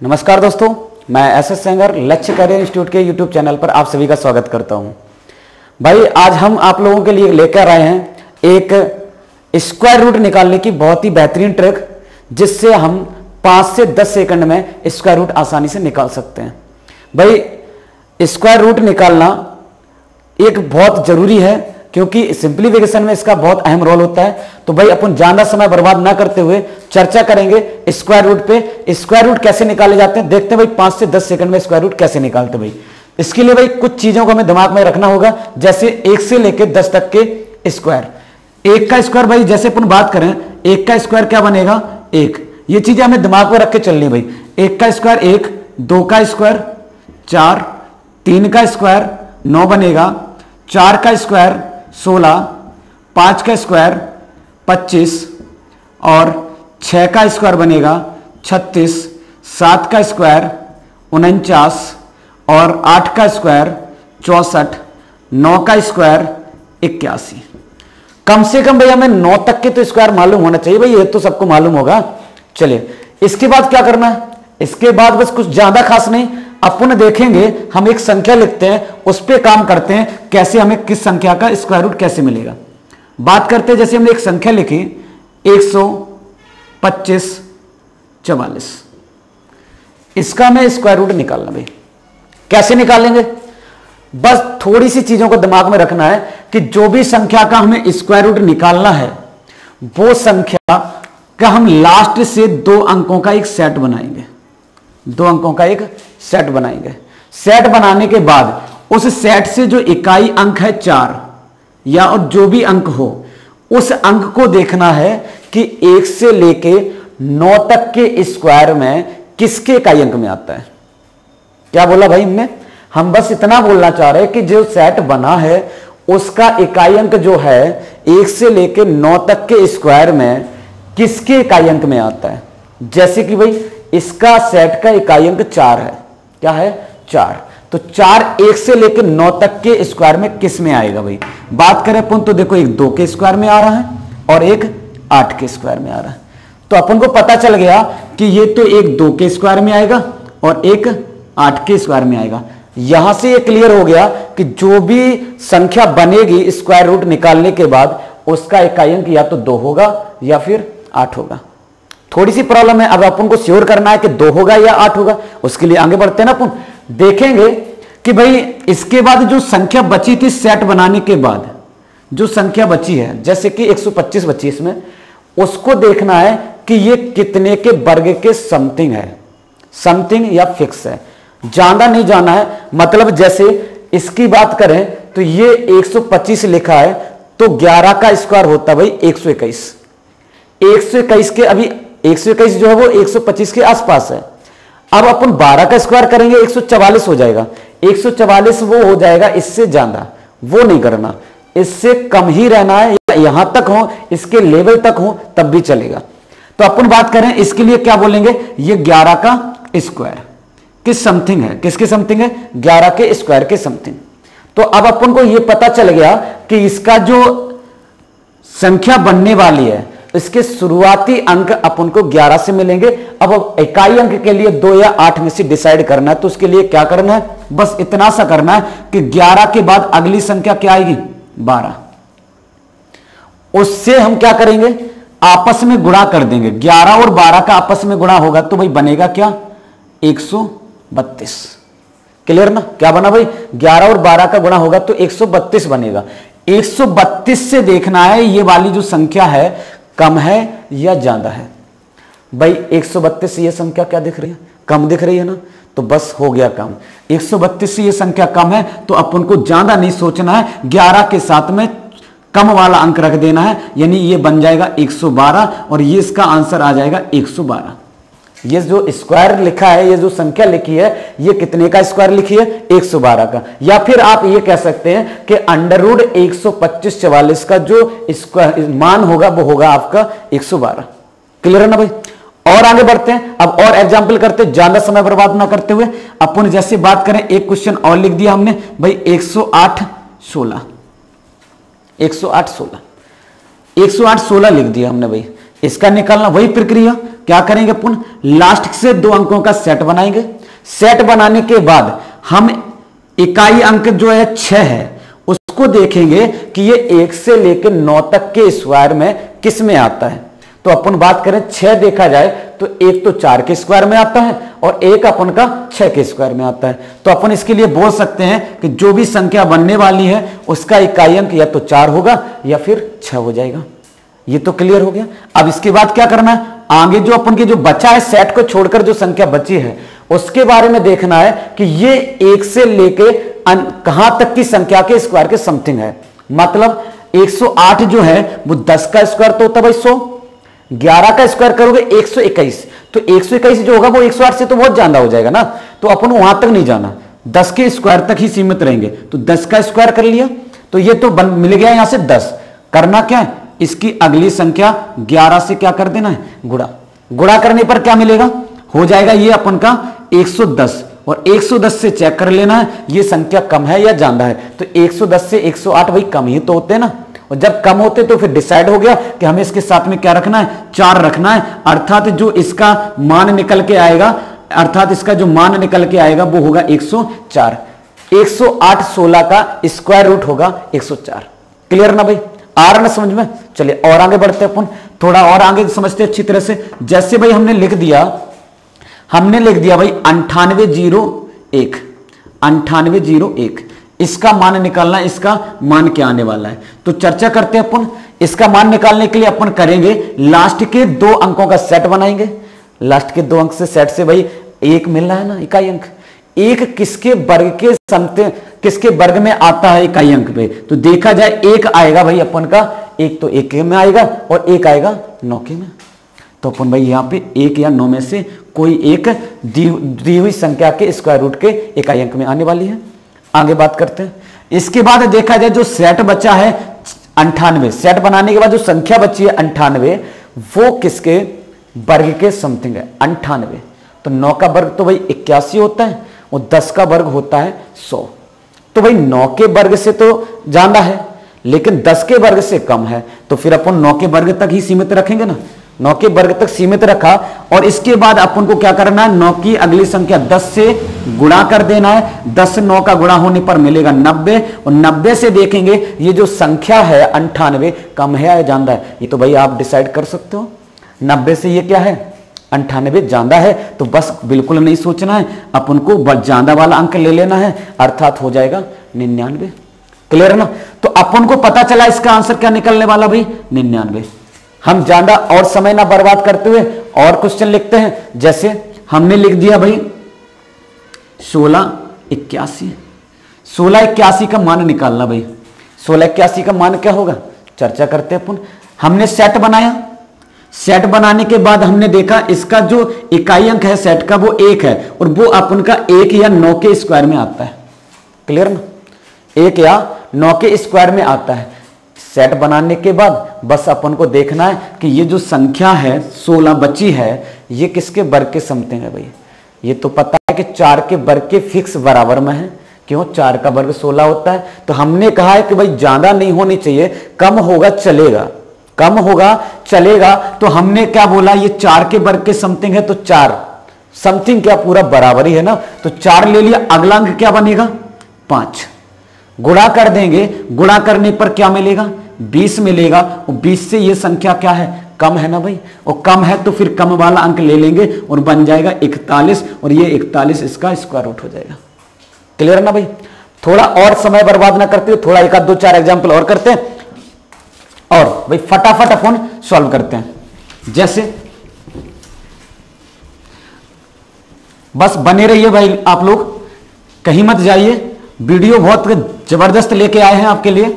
नमस्कार दोस्तों, मैं S S Sengar Lakshya career institute के यूट्यूब चैनल पर आप सभी का स्वागत करता हूँ। भाई, आज हम आप लोगों के लिए लेकर आए हैं एक स्क्वायर रूट निकालने की बहुत ही बेहतरीन ट्रिक, जिससे हम पाँच से दस सेकंड में स्क्वायर रूट आसानी से निकाल सकते हैं। भाई, स्क्वायर रूट निकालना एक बहुत ज़रूरी है क्योंकि सिंप्लीफिकेशन में इसका बहुत अहम रोल होता है। तो भाई, अपन ज़्यादा समय बर्बाद ना करते हुए चर्चा करेंगे स्क्वायर रूट पे। स्क्वायर रूट कैसे निकाले जाते हैं? देखते हैं भाई, पाँच से दस सेकंड में स्क्वायर रूट कैसे निकालते भाई। इसके लिए भाई, कुछ चीज़ों को हमें दिमाग में रखना होगा, जैसे एक से लेकर दस तक के स्क्वायर एक का स्क्वायर भाई, जैसे अपन बात करें, एक का स्क्वायर क्या बनेगा? एक। ये चीज़ें हमें दिमाग में रख के चलनी भाई। एक का स्क्वायर एक, दो का स्क्वायर चार, तीन का स्क्वायर नौ बनेगा, चार का स्क्वायर सोलह, पाँच का स्क्वायर पच्चीस और छह का स्क्वायर बनेगा छत्तीस, सात का स्क्वायर उनचास और आठ का स्क्वायर चौसठ, नौ का स्क्वायर इक्यासी। कम से कम भैया हमें नौ तक के तो स्क्वायर मालूम होना चाहिए, भाई ये तो सबको मालूम होगा। चलिए, इसके बाद क्या करना है? इसके बाद बस कुछ ज़्यादा खास नहीं अपन देखेंगे, हम एक संख्या लिखते हैं, उस पर काम करते हैं, कैसे हमें, किस संख्या का स्क्वायर रूट कैसे मिलेगा। बात करते हैं, जैसे हमने एक संख्या लिखी 125 चवालीस। इसका मैं स्क्वायर रूट निकालना भाई। कैसे निकालेंगे? बस थोड़ी सी चीज़ों को दिमाग में रखना है कि जो भी संख्या का हमें स्क्वायर रूट निकालना है, वो संख्या का हम लास्ट से दो अंकों का एक सेट बनाएँगे। दो अंकों का एक सेट बनाएँगे। सेट बनाने के बाद उस सेट से जो इकाई अंक है चार, या और जो भी अंक हो, उस अंक को देखना है कि एक से लेके नौ तक के स्क्वायर में किसके इकाई अंक में आता है। क्या बोला भाई हमने? हम बस इतना बोलना चाह रहे हैं कि जो सेट बना है, उसका इकाई अंक जो है, एक से लेके नौ तक के स्क्वायर में किसके इकाई अंक में आता है? जैसे कि भाई, इसका सेट का इकाई अंक चार है। क्या है? चार। तो चार एक से लेकर नौ तक के स्क्वायर में किसमें आएगा भाई? बात करें अपन तो देखो एक दो के स्क्वायर में आ रहा है और एक आठ के स्क्वायर में आ रहा है। तो अपन को पता चल गया कि ये तो एक दो के स्क्वायर में आएगा और एक आठ के स्क्वायर में आएगा। यहाँ से ये क्लियर हो गया कि जो भी संख्या बनेगी स्क्वायर रूट निकालने के बाद, उसका इकाई अंक या तो दो होगा या फिर आठ होगा। थोड़ी सी प्रॉब्लम है, अब अपन को श्योर करना है कि दो होगा या आठ होगा, उसके लिए आगे बढ़ते हैं ना अपन। देखेंगे कि भाई, इसके बाद जो संख्या बची थी सेट बनाने के बाद, जो संख्या बची है, जैसे कि 125 बची इसमें, उसको देखना है कि ये कितने के वर्ग के समथिंग है। समथिंग या फिक्स है। ज़्यादा नहीं जाना है मतलब जैसे इसकी बात करें तो ये 125 लिखा है तो 11 का स्क्वायर होता है भाई 121 121 के अभी 121 जो है वो 125 के आसपास है। अब अपन 12 का स्क्वायर करेंगे 144 हो जाएगा। 144 वो हो जाएगा, इससे ज़्यादा। वो नहीं करना। इससे कम ही रहना है, या यहाँ तक हो, इसके लेवल तक हो, तब भी चलेगा। तो अपन बात करें, इसके लिए क्या बोलेंगे? ये 11 का स्क्वायर किस समथिंग है? किसके समथिंग है? 11 के स्क्वायर के समथिंग तो अब अपन को यह पता चल गया कि इसका जो संख्या बनने वाली है इसके शुरुआती अंक अपन को 11 से मिलेंगे। अब इकाई अंक के लिए दो या आठ में से डिसाइड करना है तो उसके लिए क्या करना है? बस इतना सा करना है कि 11 के बाद अगली संख्या क्या आएगी? 12 उससे हम क्या करेंगे? आपस में गुणा कर देंगे। 11 और 12 का आपस में गुणा होगा तो भाई बनेगा क्या? 132 क्लियर ना? क्या बना भाई? 11 और 12 का गुणा होगा तो 132 बनेगा। 132 से देखना है, ये वाली जो संख्या है कम है या ज़्यादा है? भाई 132 से ये संख्या क्या दिख रही है? कम दिख रही है ना? तो बस हो गया कम। 132 से ये संख्या कम है तो अपन को ज़्यादा नहीं सोचना है। 11 के साथ में कम वाला अंक रख देना है, यानी ये बन जाएगा 112 और ये इसका आंसर आ जाएगा 112 ये जो स्क्वायर लिखा है, ये जो संख्या लिखी है, ये कितने का स्क्वायर लिखी है? 112 का। या फिर आप ये कह सकते हैं कि अंडर रूड एक सौ का जो स्क्वायर मान होगा, वो होगा आपका 112 क्लियर है ना भाई? और आगे बढ़ते हैं। अब और एग्ज़ाम्पल करते हैं, ज़्यादा समय बर्बाद ना करते हुए। अपन जैसे बात करें, एक क्वेश्चन और लिख दिया हमने। भाई 108 16 108 16 108 16 लिख दिया हमने भाई। इसका निकालना वही प्रक्रिया। क्या करेंगे अपन? लास्ट से दो अंकों का सेट बनाएँगे। सेट बनाने के बाद हम इकाई अंक जो है, छह है, उसको देखेंगे कि ये एक से लेकर नौ तक के स्क्वायर में किसमें आता है। तो अपन बात करें, छह देखा जाए तो एक तो चार के स्क्वायर में आता है और एक अपन का छह के स्क्वायर में आता है। तो अपन इसके लिए बोल सकते हैं कि जो भी संख्या बनने वाली है, उसका इकाई अंक या तो चार होगा या फिर छह हो जाएगा। ये तो क्लियर हो गया। अब इसके बाद क्या करना है? आगे जो अपन के जो बचा है सेट को छोड़कर जो संख्या बची है, उसके बारे में देखना है कि ये एक से लेके कहाँ तक की संख्या के स्क्वायर के समथिंग है। मतलब 108 जो है, वो 10 का स्क्वायर तो होता भाई 100 11 का स्क्वायर करोगे 121 तो 121 जो होगा, वो 108 से तो बहुत ज़्यादा हो जाएगा ना। तो अपन वहाँ तक नहीं जाना। 10 के स्क्वायर तक ही सीमित रहेंगे। तो 10 का स्क्वायर कर लिया। तो ये तो बन, मिल गया यहाँ से 10 करना क्या है? इसकी अगली संख्या 11 से क्या कर देना है? गुड़ा गुड़ा करने पर क्या मिलेगा? हो जाएगा ये अपन का 110 और 110 से चेक कर लेना है, ये संख्या कम है या ज़्यादा है? तो 110 से 108 भाई कम ही तो होते हैं ना। और जब कम होते तो फिर डिसाइड हो गया कि हमें इसके साथ में क्या रखना है? चार रखना है। अर्थात जो इसका मान निकल के आएगा, अर्थात इसका जो मान निकल के आएगा वो होगा 104 108 16 का स्क्वायर रूट होगा 104 क्लियर ना भाई? आ रहा ना समझ में? चलिए और आगे बढ़ते अपन। थोड़ा और आगे समझते अच्छी तरह से। जैसे भाई हमने लिख दिया, हमने लिख दिया भाई अंठानवे ज़ीरो एक। अंठानवे ज़ीरो एक। इसका मान निकालना, इसका मान क्या आने वाला है? तो चर्चा करते हैं अपन। इसका मान निकालने के लिए अपन करेंगे लास्ट के दो अंकों का सेट बनाएँगे। लास्ट के दो अंक से सेट से भाई एक मिल रहा है ना, इकाई अंक। एक किसके वर्ग के समते किसके वर्ग में आता है इकाई अंक पे? तो देखा जाए एक आएगा भाई अपन का एक तो एक के में आएगा और एक आएगा नौ के में। तो अपन भाई यहाँ पे एक या नौ में से कोई एक दी, हुई संख्या के स्क्वायर रूट के इकाई अंक में आने वाली है। आगे बात करते हैं। इसके बाद देखा जाए जो सेट बचा है अंठानवे सेट बनाने के बाद जो संख्या बची है अंठानवे वो किसके वर्ग के समथिंग है? अंठानवे। तो नौ का वर्ग तो भाई इक्यासी होता है और दस का वर्ग होता है सौ। तो भाई नौ के वर्ग से तो ज़्यादा है, लेकिन दस के वर्ग से कम है। तो फिर अपन नौ के वर्ग तक ही सीमित रखेंगे ना? नौ के वर्ग तक सीमित रखा, और इसके बाद अपन को क्या करना है? नौ की अगली संख्या दस से गुणा कर देना है। दस नौ का गुणा होने पर मिलेगा नब्बे, और नब्बे से देखेंगे ये जो संख्या है अंठानवे, कम है या ज़्यादा है? ये तो भाई आप डिसाइड कर सकते हो। नब्बे से ये क्या है? अंठानवे ज़्यादा है तो बस बिल्कुल नहीं सोचना है। अपन को ज़्यादा वाला अंक ले लेना है, अर्थात हो जाएगा निन्यानवे। क्लियर है ना? तो अपन को पता चला इसका आंसर क्या निकलने वाला भाई? निन्यानवे। हम ज़्यादा और समय ना बर्बाद करते हुए और क्वेश्चन लिखते हैं। जैसे हमने लिख दिया भाई, सोलह इक्यासी। सोलह इक्यासी का मान निकालना भाई। सोलह इक्यासी का मान क्या होगा? चर्चा करते हैं अपन। हमने सेट बनाया सेट बनाने के बाद हमने देखा इसका जो इकाई अंक है, सेट का वो एक है और वो अपन का एक या नौ के स्क्वायर में आता है। क्लियर ना? एक या नौ के स्क्वायर में आता है। सेट बनाने के बाद बस अपन को देखना है कि ये जो संख्या है, सोलह बची है, ये किसके वर्ग के समथिंग है भाई ये तो पता है कि चार के वर्ग के फिक्स बराबर में है। क्यों? चार का वर्ग सोलह होता है। तो हमने कहा है कि भाई, ज़्यादा नहीं होनी चाहिए, कम होगा, चलेगा। कम होगा, चलेगा तो हमने क्या बोला, ये चार के वर्ग के समथिंग है तो चार। समथिंग क्या पूरा बराबर ही है ना? तो चार ले लिया, अगला अंक क्या बनेगा? पाँच। गुणा कर देंगे, गुणा करने पर क्या मिलेगा? बीस मिलेगा, और बीस से ये संख्या क्या है? कम है ना भाई? और कम है तो फिर कम वाला अंक ले लेंगे, और बन जाएगा इकतालीस, और ये इकतालीस इसका स्क्वायर रूट हो जाएगा। क्लियर है ना भाई? थोड़ा और समय बर्बाद ना करते थोड़ा एक आध दो चार एग्ज़ाम्पल और करते हैं। और भाई फटाफट अपन सॉल्व करते हैं। जैसे बस बने रहिए भाई आप लोग। कहीं मत जाइए। वीडियो बहुत ज़बरदस्त लेके आए हैं आपके लिए।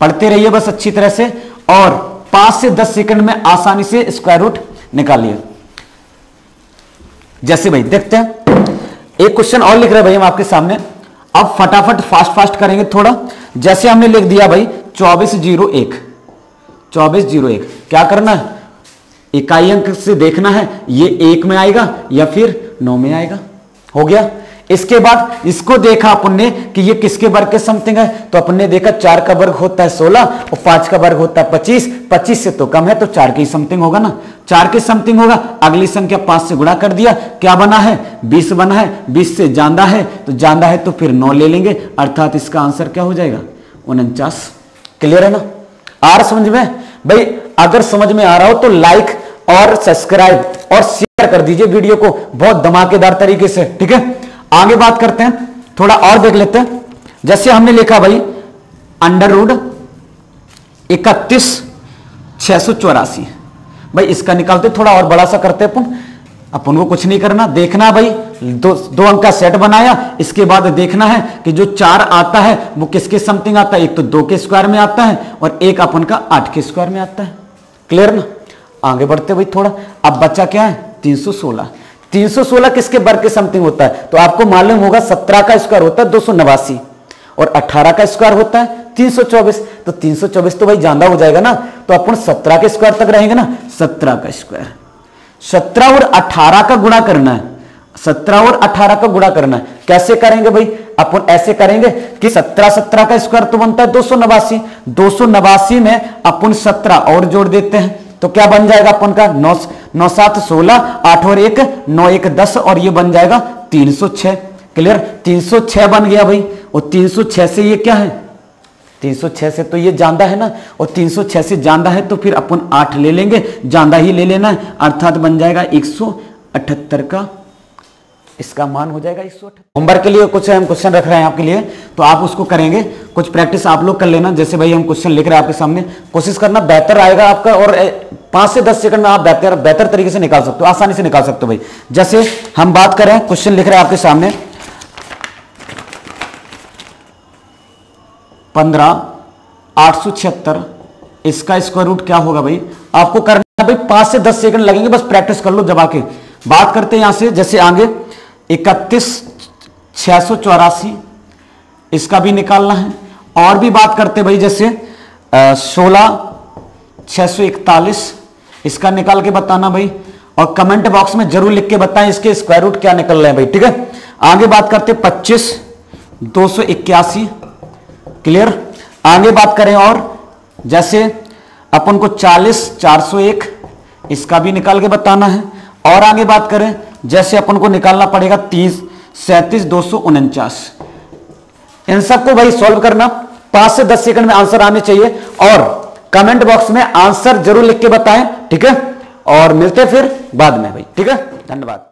पढ़ते रहिए बस अच्छी तरह से और पाँच से दस सेकंड में आसानी से स्क्वायर रूट निकालिए। जैसे भाई देखते हैं। एक क्वेश्चन और लिख रहे भाई हम आपके सामने। अब फटाफट फास्ट फास्ट करेंगे थोड़ा। जैसे हमने लिख दिया भाई, चौबीस ज़ीरो एक। चौबीस ज़ीरो एक। क्या करना है? इकाई अंक से देखना है, ये एक में आएगा या फिर नौ में आएगा। हो गया? इसके बाद इसको देखा अपन ने कि ये किसके वर्ग के समथिंग है? तो अपन ने देखा चार का वर्ग होता है सोलह और पाँच का वर्ग होता है पच्चीस। पच्चीस से तो कम है तो चार की समथिंग होगा ना। चार के समथिंग होगा, अगली संख्या पाँच से गुणा कर दिया, क्या बना है? बीस बना है, बीस से ज़्यादा है तो ज़्यादा है तो फिर नौ ले लेंगे, अर्थात इसका आंसर क्या हो जाएगा? उनचास। क्लियर है ना? आर समझ में? भाई, अगर समझ में आ रहा हो तो लाइक और सब्सक्राइब और शेयर कर दीजिए वीडियो को बहुत धमाकेदार तरीके से, ठीक है? आगे बात करते हैं, थोड़ा और देख लेते हैं। जैसे हमने लिखा भाई अंडर रूड इकतीस, छह सौ चौरासी। भाई, इसका निकालते, थोड़ा और बड़ा सा करते अपन। अपन को कुछ नहीं करना, देखना भाई। दो दो अंक का सेट बनाया, इसके बाद देखना है कि जो चार आता है, वो किसके समथिंग आता है? एक तो दो के स्क्वायर में आता है और एक अपन का आठ के स्क्वायर में आता है। क्लियर ना? आगे बढ़ते भाई थोड़ा। अब बच्चा क्या है? 316 316 किसके वर्ग के समथिंग होता है? तो आपको मालूम होगा 17 का स्क्वायर होता है, दो सौ नवासी। और 18 का स्क्वायर होता है 324 तो 324 तो भाई ज़्यादा हो जाएगा ना? तो अपन 17 के स्क्वायर तक रहेंगे ना? 17 का स्क्वायर 17 और 18 का गुणा करना है। 17 और 18 का गुणा करना है। कैसे करेंगे भाई? अपन ऐसे करेंगे कि 17 17 का स्क्वायर तो बनता है दो सौ नवासी। दो सौ नवासी में अपन 17 और जोड़ देते हैं। तो क्या बन जाएगा अपन का? नौ नौ सात सोलह, आठ और एक, नौ एक दस और ये बन जाएगा तीन सौ छह। क्लियर तीन सौ छह बन गया भाई। और तीन सौ छह से ये क्या है? तीन सौ छह से तो ये जानदा है ना? और तीन सौ छह से जानदा है तो फिर अपन आठ ले लेंगे। जानदा ही ले लेना है। अर्थात बन जाएगा एक सौ अठहत्तर का। इसका मान हो जाएगा एक होमवर्क के लिए कुछ हम क्वेश्चन रख रहे हैं आपके लिए। तो आप उसको करेंगे। कुछ प्रैक्टिस आप लोग कर लेना। जैसे भाई हम क्वेश्चन लिख रहे हैं आपके सामने। कोशिश करना बेहतर आएगा आपका और पाँच से दस सेकंड में आप बेहतर बेहतर तरीके से निकाल सकते हो। आसानी से निकाल सकते हो भाई। जैसे हम बात करें क्वेश्चन लिख रहे हैं आपके सामने। पंद्रह, आठ सौ छिहत्तर। इसका स्क्वायर रूट क्या होगा भाई? आपको करना भाई, पाँच से दस सेकंड लगेंगे, बस प्रैक्टिस कर लो जब आके। बात करते हैं यहाँ से, जैसे आगे। इकतीस, छह सौ चौरासी। इसका भी निकालना है। और भी बात करते भाई, जैसे सोलह, छह सौ इकतालीस। इसका निकाल के बताना भाई। और कमेंट बॉक्स में ज़रूर लिख के बताएँ इसके स्क्वायर रूट क्या निकल रहे हैं भाई, ठीक है? आगे बात करते पच्चीस, दो सौ इक्यासी। क्लियर? आगे बात करें और, जैसे अपन को 40 401 इसका भी निकाल के बताना है। और आगे बात करें, जैसे अपन को निकालना पड़ेगा तीस, सैतीस, दो सौ उनचास। इन सबको भाई सॉल्व करना, पाँच से दस सेकंड में आंसर आने चाहिए। और कमेंट बॉक्स में आंसर ज़रूर लिख के बताएँ, ठीक है? और मिलते फिर बाद में भाई, ठीक है? धन्यवाद।